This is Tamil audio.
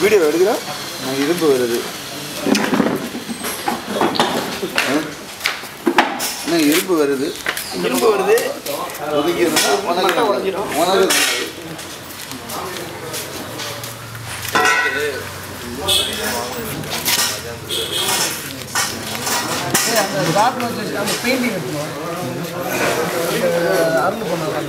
வீடியோ எடுக்கிறா? நான் இரும்பு வருது. என்ன இரும்பு வருது? இரும்பு வருது. ஒதுக்கிடுறா உனக்கு அந்த வச்சு அந்த பெயிண்டிங் எடுத்துக்கணும் அருள் பண்ணாங்க